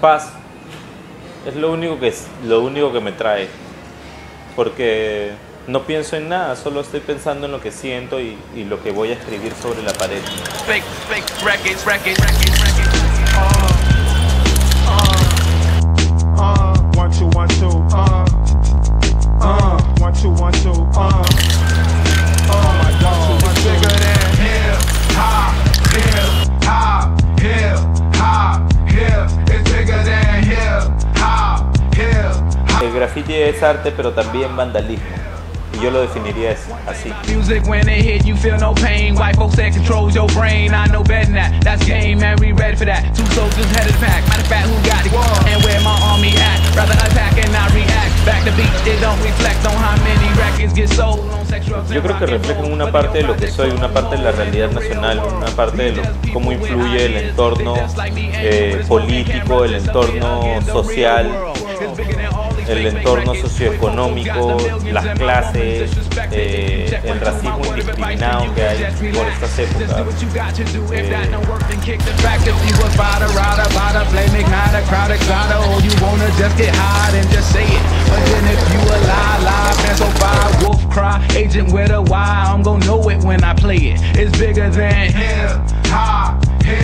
paz. Es lo único que, es, lo único que me trae. Porque no pienso en nada, solo estoy pensando en lo que siento y, y lo que voy a escribir sobre la pared. El graffiti es arte, pero también vandalismo. Y yo lo definiría as- así. Music when it hit, you feel no pain. White folks that controls your brain. I know better than that. That's game, man. We ready for that. Two soldiers headed the pack. Matter of fact, who got it? And where my army at? Rather attack and not react. Back to beat, it don't reflect on how many records get sold on sex, drugs, Yo creo que reflejan una parte de lo que soy, una parte de la realidad nacional, una parte de lo, cómo influye el entorno eh, político, el entorno social, el entorno socioeconómico, las clases, eh, el racismo indiscriminado que hay por estas épocas.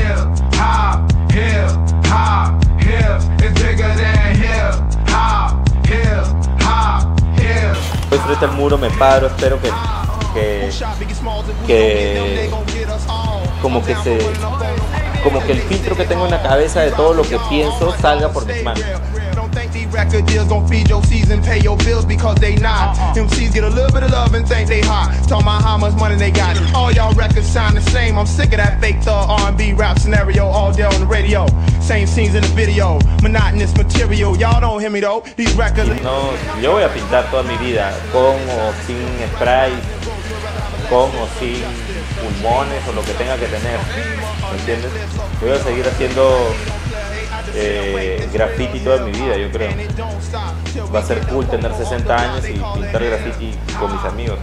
Agent frente al muro, me paro, espero que, que, que como que se como que el filtro que tengo en la cabeza de todo lo que pienso salga por mis manos. Think these record deals gon' feed your season, pay your bills because they not. MCs get a little bit of love and think they hot. Talking about how much money they got. All y'all records sound the same. I'm sick of that fake thug R&B rap scenario all day on the radio. Same scenes in the video, monotonous material. Y'all don't hear me though. These records. No, yo voy a pintar toda mi vida, con o sin spray, con o sin pulmones o lo que tenga que tener, ¿me entiendes? Voy a seguir haciendo eh, graffiti toda mi vida, yo creo. Va a ser cool tener 60 años y pintar graffiti con mis amigos.